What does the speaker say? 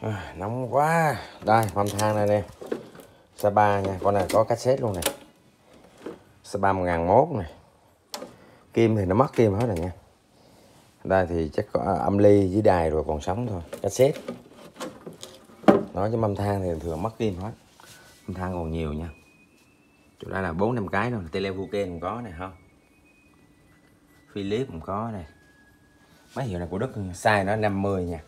à, nóng quá. Đây mâm than này nè. Sapa nha. Con này có cassette luôn nè. Sapa 1001 này kim thì nó mất kim hết rồi nha. Đây thì chắc có âm ly với đài rồi còn sống thôi. Cassette. Nói chứ mâm than thì thường mất kim hết. Mâm than còn nhiều nha. Chỗ đây là bốn năm cái rồi telefuken cũng có này không? Philip cũng có này. Mấy hiệu này của Đức size nó 50 nha.